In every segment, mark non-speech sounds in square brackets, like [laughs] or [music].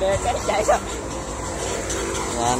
Để cái chạy sao? Ngon.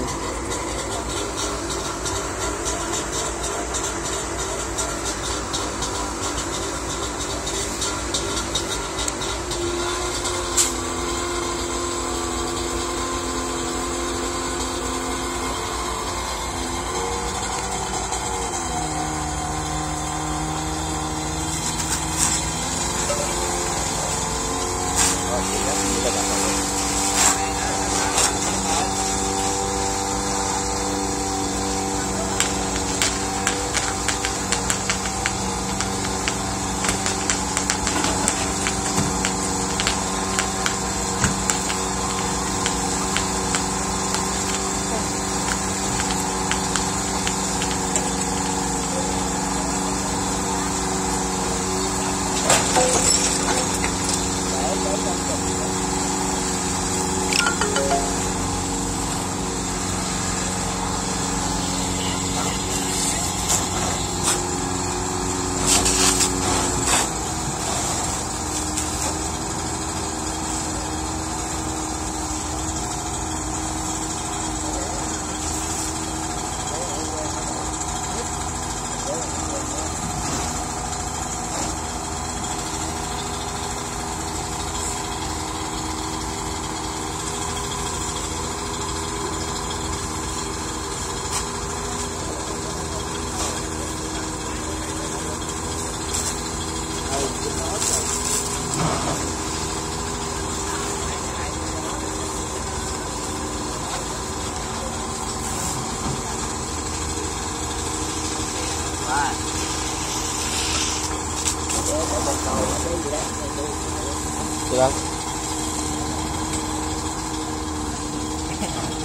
Được? [laughs]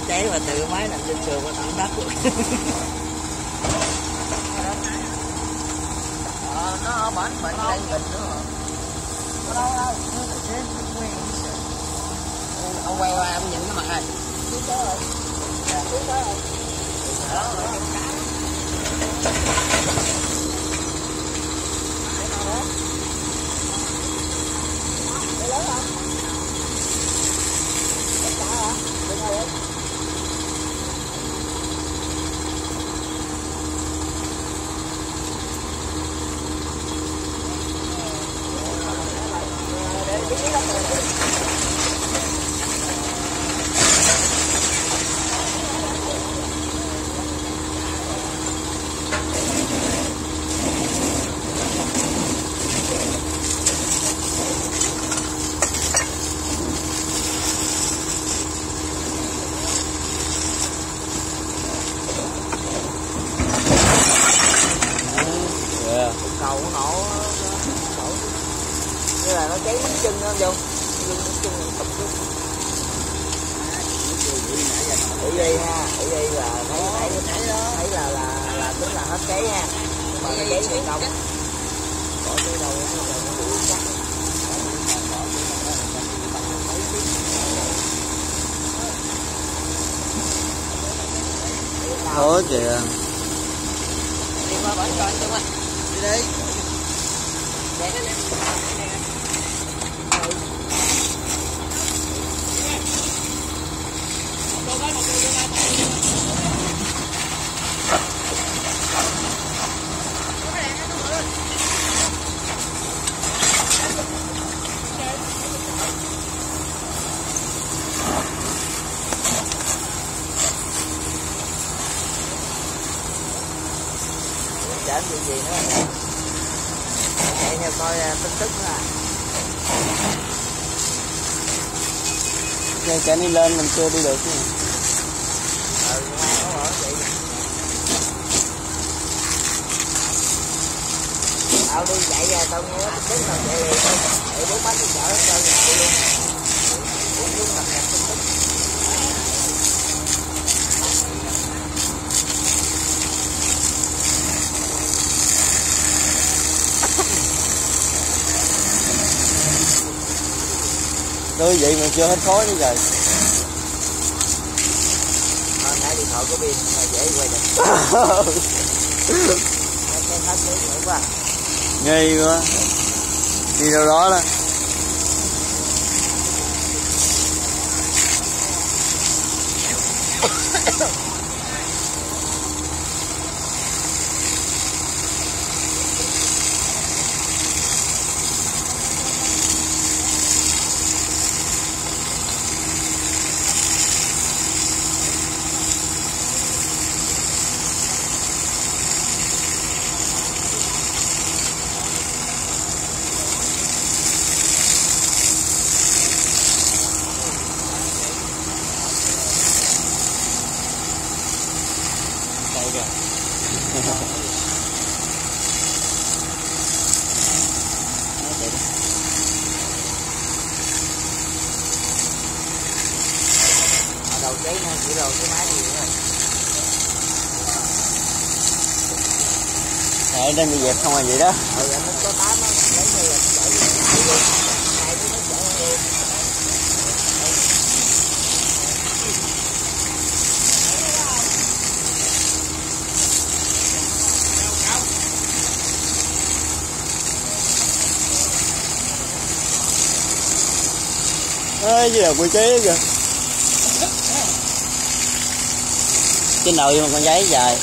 Cháy mà từ máy nằm trên sườn qua tận đất luôn. Ờ, nó bệnh bệnh đây bệnh nữa. Ở đâu đâu? Ông quay qua ông nhìn cái mặt này. Chú tới rồi. Chú tới rồi. Đó, rồi, trong cá. 了。Lấy là bánh chân đó vô lưng bánh chân mình tập chút ở đây ha ở đây là thấy thấy thấy là là là tính là hết cháy ha nhưng mà nó cháy thành công bỏ tới đâu nó là nó bị chắc Khó kìa. đi qua bển coi chung á đi đi để nó lên chở chuyện gì nữa nè chạy theo coi à, tin tức nữa à Nhưng cái này lên mình chưa đi được nữa. ừ mai nó ở vậy tao đi chạy ra tao nghe tin tức tao chạy đi tao chạy bốn bánh chở cho nhà luôn. Uống nước cập nhật tin tức đưa vậy mà chưa hết khói nữa trời. Hồi điện thoại của pin dễ quay được. Cái hết quá. Đi đâu đó đó. Ở đầu cháy nha chỉ đầu cái máy gì nữa Nè đem đi dẹp không à vậy đó. Ừ anh nó có tám á lấy như là chở đi luôn Ê, gì là quy chế kìa. Trên đầu với một con giấy dài.